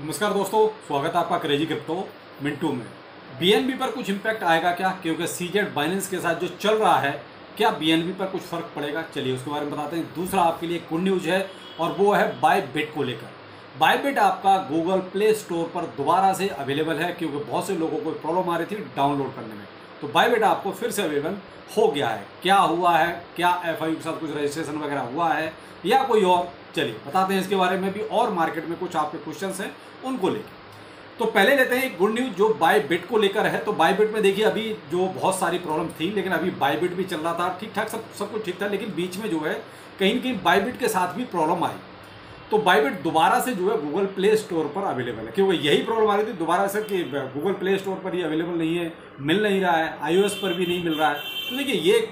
नमस्कार दोस्तों, स्वागत है आपका क्रेजी क्रिप्टो मिंटू में। बीएनबी पर कुछ इम्पैक्ट आएगा क्या? क्योंकि सीजेड बाइनेंस के साथ जो चल रहा है, क्या बीएनबी पर कुछ फ़र्क पड़ेगा? चलिए उसके बारे में बताते हैं। दूसरा आपके लिए गुड न्यूज़ है, और वो है बाय बिट को लेकर। बाय बिट आपका गूगल प्ले स्टोर पर दोबारा से अवेलेबल है, क्योंकि बहुत से लोगों को प्रॉब्लम आ रही थी डाउनलोड करने में। तो बाय बिट, आपको फिर से अवेलेबल हो गया है। क्या हुआ है? क्या एफ़ के साथ कुछ रजिस्ट्रेशन वगैरह हुआ है? या कोई और? चलिए, बताते हैं इसके बारे में भी और मार्केट में कुछ आपके क्वेश्चन हैं, उनको लेकर तो पहले लेते हैं गुड न्यूज़ जो बाय बिट को लेकर है। तो बाय बिट में देखिए, अभी जो बहुत सारी प्रॉब्लम थी, लेकिन अभी बाय बिट भी चल रहा था। ठीक ठाक सब सब कुछ ठीक था, लेकिन बीच में जो है, कहीं ना कहीं बाय बिट के साथ भी प्रॉब्लम आई। तो बाईबिट दोबारा से जो है गूगल प्ले स्टोर पर अवेलेबल है। क्योंकि यही प्रॉब्लम आ रही थी दोबारा से कि गूगल प्ले स्टोर पर ही अवेलेबल नहीं है, मिल नहीं रहा है आईओएस पर भी नहीं मिल रहा है। तो देखिए, ये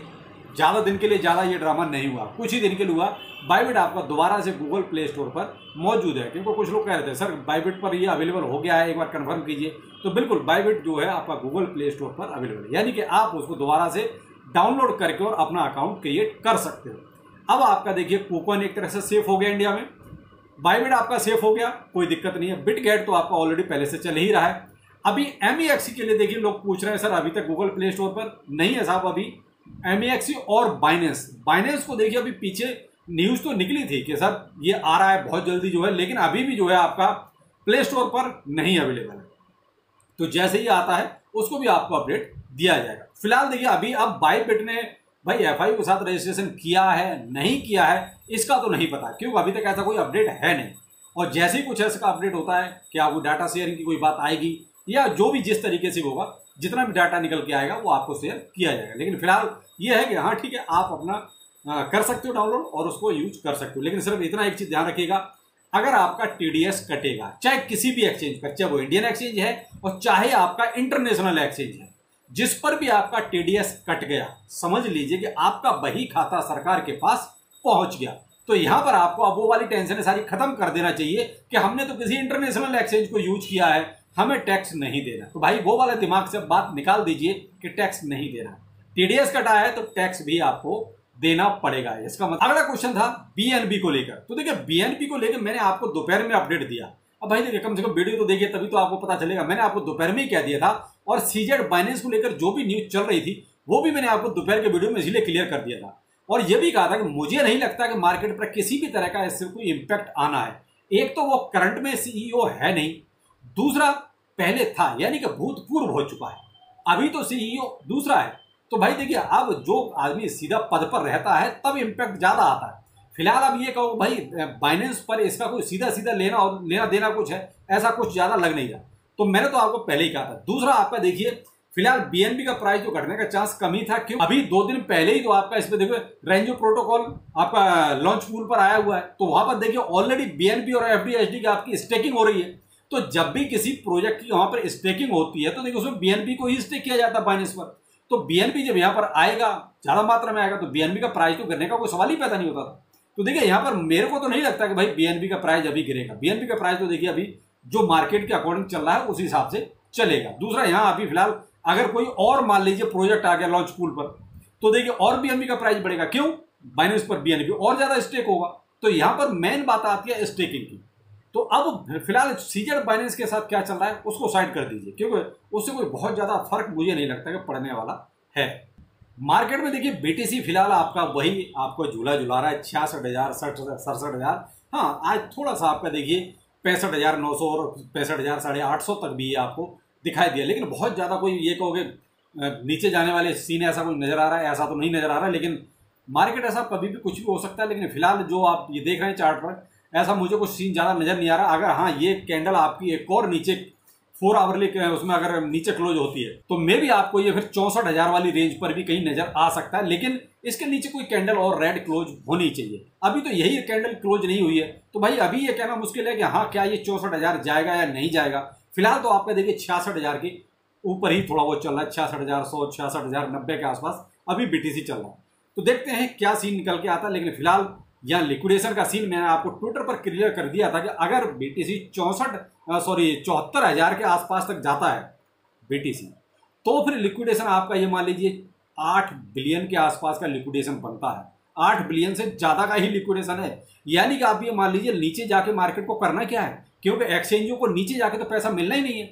ज़्यादा दिन के लिए ज़्यादा ये ड्रामा नहीं हुआ। कुछ ही दिन के लिए हुआ। बाईबिट आपका दोबारा से गूगल प्ले स्टोर पर मौजूद है। क्योंकि कुछ लोग कह रहे थे, सर बाईबिट पर ये अवेलेबल हो गया है, एक बार कन्फर्म कीजिए। तो बिल्कुल बाईबिट जो है आपका गूगल प्ले स्टोर पर अवेलेबल है। यानी कि आप उसको दोबारा से डाउनलोड करके और अपना अकाउंट क्रिएट कर सकते हो। अब आपका देखिए कूपन एक तरह से सेफ़ हो गया इंडिया में। बाईबिट आपका सेफ़ हो गया, कोई दिक्कत नहीं है। बिट गेट तो आपका ऑलरेडी पहले से चल ही रहा है। अभी एम के लिए देखिए, लोग पूछ रहे हैं, सर, अभी तक गूगल प्ले स्टोर पर नहीं है साहब अभी? एम और बाइनेंस बाइनेंस को देखिए, अभी पीछे न्यूज़ तो निकली थी कि, सर, ये आ रहा है बहुत जल्दी जो है, लेकिन अभी भी जो है आपका प्ले स्टोर पर नहीं अवेलेबल है। तो जैसे ही आता है, उसको भी आपको अपडेट दिया जाएगा। फ़िलहाल देखिए, अभी अब बाईबिट ने भाई एफआई के साथ रजिस्ट्रेशन किया है नहीं किया है इसका तो नहीं पता। क्योंकि अभी तक ऐसा कोई अपडेट है नहीं। और जैसे ही कुछ ऐसा अपडेट होता है क्या वो डाटा शेयरिंग की कोई बात आएगी? या जो भी जिस तरीके से होगा जितना भी डाटा निकल के आएगा वो आपको शेयर किया जाएगा। लेकिन फ़िलहाल ये है कि हाँ ठीक है आप अपना आ, कर सकते हो डाउनलोड और उसको यूज़ कर सकते हो। लेकिन सिर्फ़ इतना एक चीज़ ध्यान रखिएगा अगर आपका टीडीएस कटेगा चाहे किसी भी एक्सचेंज पर चाहे वो इंडियन एक्सचेंज है और चाहे आपका इंटरनेशनल एक्सचेंज है जिस पर भी आपका टीडीएस कट गया, समझ लीजिए कि आपका बही खाता सरकार के पास पहुँच गया। तो यहाँ पर आपको अब वो वाली टेंशन सारी खत्म कर देना चाहिए कि हमने तो किसी इंटरनेशनल एक्सचेंज को यूज़ किया है, हमें टैक्स नहीं देना। तो भाई वो वाले दिमाग से बात निकाल दीजिए कि टैक्स नहीं देना। टीडीएस कटा है तो टैक्स भी आपको देना पड़ेगा। इसका मतलब अगला क्वेश्चन था बीएनबी को लेकर। तो देखिए बीएनबी को लेकर मैंने आपको दोपहर में अपडेट दिया। अब भाई देखिए कम से कम वीडियो तो देखिए, तभी तो आपको पता चलेगा। मैंने आपको दोपहर में ही कह दिया था और सीजेड बाइनेंस को लेकर जो भी न्यूज़ चल रही थी, वो भी मैंने आपको दोपहर के वीडियो में इसलिए क्लियर कर दिया था। और ये भी कहा था कि मुझे नहीं लगता कि मार्केट पर किसी भी तरह का इससे कोई इम्पैक्ट आना है। एक तो वो करंट में सीईओ है नहीं। दूसरा, पहले था, यानी कि भूतपूर्व हो चुका है। अभी तो सीईओ दूसरा है। तो भाई देखिए, अब जो आदमी सीधा पद पर रहता है, तब इम्पैक्ट ज़्यादा आता है। फ़िलहाल अब ये कहो, भाई बाइनेंस पर इसका कोई सीधा सीधा लेना और लेना देना कुछ है, ऐसा कुछ ज़्यादा लग नहीं रहा। तो मैंने तो आपको पहले ही कहा था। दूसरा आपका देखिए, फ़िलहाल बीएनबी का प्राइस जो घटने का चांस कम ही था, क्यों? अभी दो दिन पहले ही तो आपका इसमें देखो रेंजो प्रोटोकॉल आपका लॉन्च पूल पर आया हुआ है। तो वहाँ पर देखिए ऑलरेडी बीएनबी और एफ़ की आपकी स्टेकिंग हो रही है। तो जब भी किसी प्रोजेक्ट की वहाँ पर स्टेकिंग होती है तो देखिए उसमें बीएनबी को ही स्टेक किया जाता है बाइनेंस पर। तो बीएनबी जब यहाँ पर आएगा, ज़्यादा मात्रा में आएगा तो बीएनबी का प्राइस तो गिरने का कोई सवाल ही पैदा नहीं होता था। तो देखिए, यहाँ पर मेरे को तो नहीं लगता कि भाई बीएनबी का प्राइस अभी गिरेगा। बीएनबी का प्राइस तो देखिए, अभी जो मार्केट के अकॉर्डिंग चल रहा है, उस हिसाब से चलेगा। दूसरा, यहाँ अभी फ़िलहाल अगर कोई और मान लीजिए प्रोजेक्ट आ गया लॉन्च पूल पर तो देखिए और बीएनबी का प्राइस बढ़ेगा। क्यों? बाइनेंस पर बीएनबी और ज़्यादा स्टेक होगा। तो यहाँ पर मेन बात आती है स्टेकिंग की। तो अब फ़िलहाल सीजर बाइनेंस के साथ क्या चल रहा है, उसको साइड कर दीजिए। क्योंकि उससे कोई बहुत ज़्यादा फ़र्क मुझे नहीं लगता कि पड़ने वाला है। मार्केट में देखिए बीटीसी फ़िलहाल आपका वही आपको झूला झुला रहा है, छियासठ हज़ार सड़सठ हज़ार। हाँ आज थोड़ा सा आपका देखिए, पैंसठ हज़ार नौ सौ और पैंसठ हज़ार साढ़े आठ सौ तक भी आपको दिखाई दिया। लेकिन बहुत ज़्यादा कोई ये कहोगे नीचे जाने वाले सीन ऐसा कोई नज़र आ रहा है, ऐसा तो नहीं नज़र आ रहा है लेकिन मार्केट ऐसा कभी भी कुछ भी हो सकता है, लेकिन फ़िलहाल जो आप ये देख रहे हैं चार्ट पर, ऐसा मुझे कुछ सीन ज़्यादा नज़र नहीं आ रहा। अगर हाँ ये कैंडल आपकी एक और नीचे फोर आवरली उसमें अगर नीचे क्लोज होती है तो मे भी आपको ये फिर चौसठ हज़ार वाली रेंज पर भी कहीं नज़र आ सकता है, लेकिन इसके नीचे कोई कैंडल और रेड क्लोज होनी चाहिए। अभी तो यही कैंडल क्लोज नहीं हुई है। तो भाई अभी ये कहना मुश्किल है कि हाँ क्या ये चौसठ हज़ार जाएगा या नहीं जाएगा? फ़िलहाल तो आपका देखिए छियासठ हज़ार की ऊपर ही थोड़ा बहुत चल रहा है, छियासठ हज़ार, सौ, छियासठ हज़ार, नब्बे के आसपास अभी बीटीसी चल रहा है। तो देखते हैं क्या सीन निकल के आता है, लेकिन फ़िलहाल यहाँ लिक्विडेशन का सीन मैंने आपको ट्विटर पर क्लियर कर दिया था कि अगर बीटीसी चौंसठ सॉरी चौहत्तर हज़ार के आसपास तक जाता है बीटीसी तो फिर लिक्विडेशन आपका ये मान लीजिए आठ बिलियन के आसपास का लिक्विडेशन बनता है। आठ बिलियन से ज़्यादा का ही लिक्विडेशन है। यानी कि आप ये मान लीजिए नीचे जाके मार्केट को करना क्या है? क्योंकि एक्सचेंजों को नीचे जाके तो पैसा मिलना ही नहीं है।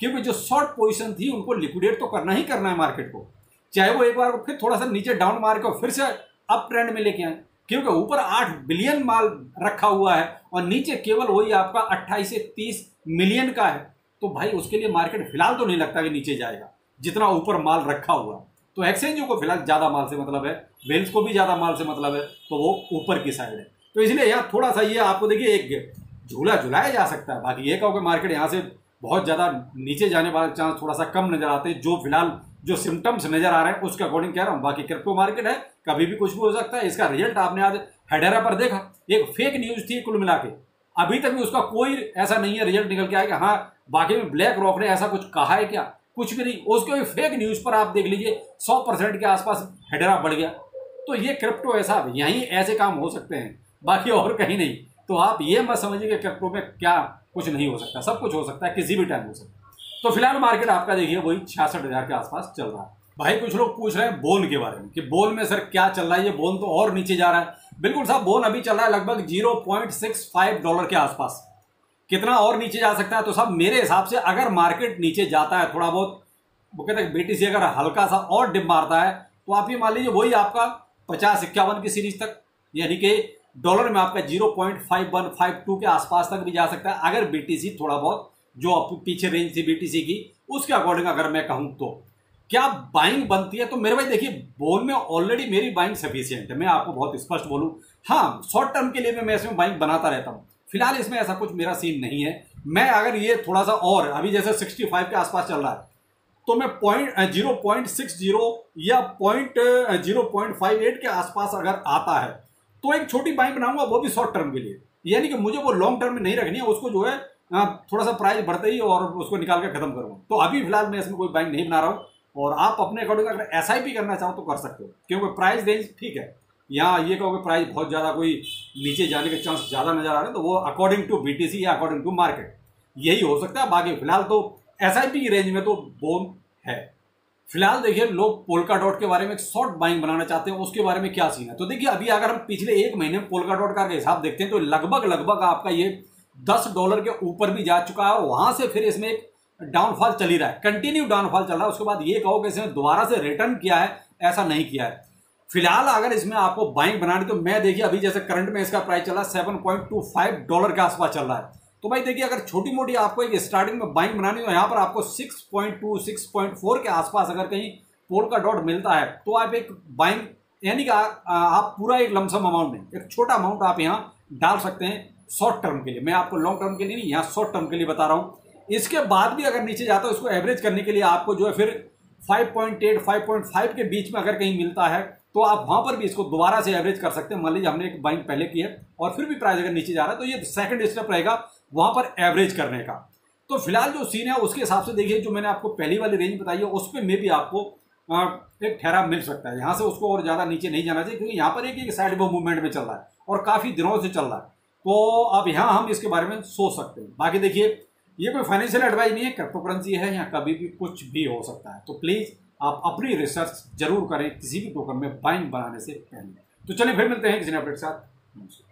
क्योंकि जो शॉर्ट पोजिशन थी, उनको लिक्विडेट तो करना ही करना है मार्केट को। चाहे वो एक बार फिर थोड़ा सा नीचे डाउन मार के फिर से अप ट्रेंड में लेके आए। क्योंकि ऊपर आठ बिलियन माल रखा हुआ है और नीचे केवल वही आपका अट्ठाईस से तीस मिलियन का है तो भाई उसके लिए मार्केट फ़िलहाल तो नहीं लगता कि नीचे जाएगा, जितना ऊपर माल रखा हुआ। तो एक्सचेंजों को फ़िलहाल ज़्यादा माल से मतलब है, वेल्स को भी ज़्यादा माल से मतलब है तो वो ऊपर की साइड है। तो इसलिए यहाँ थोड़ा सा ये आपको देखिए, एक झूला झुलाया जा सकता है, बाकी ये कहो कि मार्केट यहाँ से बहुत ज़्यादा नीचे जाने वाला चांस थोड़ा सा कम नज़र आते हैं, जो फ़िलहाल जो सिम्टम्स नज़र आ रहे हैं, उसके अकॉर्डिंग कह रहा हूँ। बाकी क्रिप्टो मार्केट है, कभी भी कुछ भी हो सकता है। इसका रिज़ल्ट आपने आज हेडरा पर देखा। एक फेक न्यूज़ थी कुल मिला के। अभी तक भी उसका कोई ऐसा नहीं है रिज़ल्ट निकल के आया कि हाँ बाकी में ब्लैक रॉक ने ऐसा कुछ कहा है क्या? कुछ भी नहीं। उसके भी फेक न्यूज़ पर आप देख लीजिए, सौ परसेंट के आसपास हेडरा बढ़ गया। तो ये क्रिप्टो ऐसा, यहीं ऐसे काम हो सकते हैं। बाकी और कहीं नहीं। तो आप ये मत समझिए कि क्रिप्टो में क्या कुछ नहीं हो सकता, सब कुछ हो सकता है, किसी भी टाइम हो सकता है। तो फ़िलहाल मार्केट आपका देखिए, वही छियासठ हज़ार के आसपास चल रहा है। भाई, कुछ लोग पूछ रहे हैं बोन के बारे में कि बोन में सर क्या चल रहा है, ये बोन तो और नीचे जा रहा है। बिल्कुल साहब, बोन अभी चल रहा है लगभग zero point six five dollar के आसपास। कितना और नीचे जा सकता है? तो साहब, मेरे हिसाब से अगर मार्केट नीचे जाता है थोड़ा बहुत, वो कहते हैं बीटीसी अगर हल्का सा और डिप मारता है तो आप ये मान लीजिए वही आपका पचास इक्यावन की सीरीज़ तक, यानी कि डॉलर में आपका zero point five one five two के आसपास तक भी जा सकता है, अगर बीटीसी थोड़ा बहुत, जो पीछे रेंज थी बीटीसी की, उसके अकॉर्डिंग अगर मैं कहूँ तो। क्या बाइंग बनती है? तो मेरे भाई देखिए बोल में ऑलरेडी मेरी बाइंग सफिशियंट है। मैं आपको बहुत स्पष्ट बोलूँ। हाँ शॉर्ट टर्म के लिए मैं इसमें बाइंग बनाता रहता हूँ। फ़िलहाल इसमें ऐसा कुछ मेरा सीन नहीं है। मैं अगर ये थोड़ा सा और, अभी जैसे सिक्सटी फाइव के आसपास चल रहा है तो मैं point zero point six zero या point zero point five eight के आसपास अगर आता है तो एक छोटी बाइंग बनाऊँगा, वो भी शॉर्ट टर्म के लिए। यानी कि मुझे वो लॉन्ग टर्म में नहीं रखनी है, उसको जो है थोड़ा सा प्राइस बढ़ते ही और उसको निकाल कर खत्म करूँगा। तो अभी फ़िलहाल मैं इसमें कोई बैंक नहीं बना रहा हूँ, और आप अपने अकॉर्डिंग अगर एसआईपी करना चाहो तो कर सकते हो, क्योंकि प्राइस रेंज ठीक है। यहाँ ये कहोगे प्राइस बहुत ज़्यादा, कोई नीचे जाने के चांस ज़्यादा नज़र आ रहे हैं तो वो अकॉर्डिंग टू BTC या अकॉर्डिंग टू मार्केट यही हो सकता है, बाकी फ़िलहाल तो एस की रेंज में तो बोन है। फ़िलहाल देखिए, लोग पोलका डॉट के बारे में एक शॉर्ट बाइंग बनाना चाहते हैं, उसके बारे में क्या सीन है? तो देखिए, अभी अगर हम पिछले एक महीने में पोलका डॉट का हिसाब देखते हैं तो लगभग लगभग आपका ये दस डॉलर के ऊपर भी जा चुका है, और वहाँ से फिर इसमें एक डाउनफॉल चल रहा है। कंटिन्यू डाउनफॉल चल रहा है, उसके बाद ये कहो कि इसने दोबारा से रिटर्न किया है, ऐसा नहीं किया है। फ़िलहाल अगर इसमें आपको बाइंग बनानी तो मैं देखिए, अभी जैसे करंट में इसका प्राइस चला seven point two five dollar के आसपास चल रहा है। तो भाई देखिए, अगर छोटी मोटी आपको एक स्टार्टिंग में बाइंग बनानी हो, यहाँ पर आपको six point two six point four के आसपास अगर कहीं पोल का डॉट मिलता है तो आप एक बाइंग यानी कि आप पूरा एक लमसम अमाउंट नहीं, एक छोटा अमाउंट आप यहाँ डाल सकते हैं शॉर्ट टर्म के लिए। मैं आपको लॉन्ग टर्म के लिए नहीं, यहाँ शॉर्ट टर्म के लिए बता रहा हूँ। इसके बाद भी अगर नीचे जाता है, उसको एवरेज करने के लिए आपको जो है फिर 5.8 5.5 के बीच में अगर कहीं मिलता है तो आप वहाँ पर भी इसको दोबारा से एवरेज कर सकते हैं। मान लीजिए हमने एक बाइंग पहले की है, और फिर भी प्राइस अगर नीचे जा रहा है तो ये सेकंड स्टेप रहेगा। वहाँ पर एवरेज करने का। तो फ़िलहाल जो सीन है, उसके हिसाब से देखिए, जो मैंने आपको पहली वाली रेंज बताई है, उस पर मे भी आपको एक ठहरा मिल सकता है। यहाँ से उसको और ज़्यादा नीचे नहीं जाना चाहिए, क्योंकि यहाँ पर एक एक साइड वो मूवमेंट में चल रहा है और काफ़ी दिनों से चल रहा है। तो अब यहाँ हम इसके बारे में सोच सकते हैं। बाकी देखिए, ये कोई फाइनेंशियल एडवाइस नहीं है क्रिप्टो करेंसी है या कभी भी कुछ भी हो सकता है। तो प्लीज़ आप अपनी रिसर्च ज़रूर करें, किसी भी टोकन में बाइंग बनाने से पहले। तो चलिए फिर मिलते हैं किसी अपडेट के साथ। नमस्कार।